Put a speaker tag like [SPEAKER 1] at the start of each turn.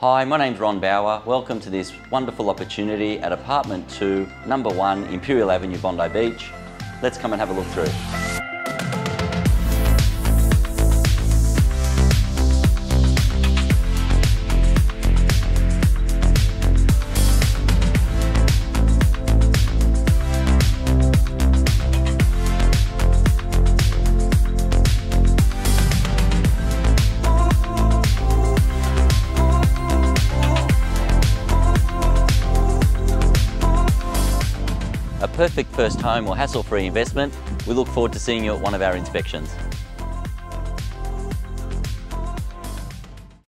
[SPEAKER 1] Hi, my name's Ron Bower. Welcome to this wonderful opportunity at Apartment 2, number 1, Imperial Avenue, Bondi Beach. Let's come and have a look through. A perfect first home or hassle-free investment. We look forward to seeing you at one of our inspections.